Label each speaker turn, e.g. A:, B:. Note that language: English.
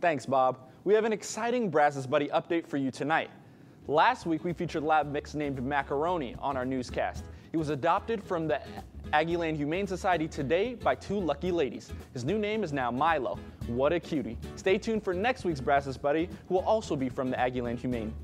A: Thanks, Bob. We have an exciting Brazos Buddy update for you tonight. Last week, we featured lab mix named Macaroni on our newscast. He was adopted from the Aggieland Humane Society today by two lucky ladies. His new name is now Milo. What a cutie. Stay tuned for next week's Brazos Buddy, who will also be from the Aggieland Humane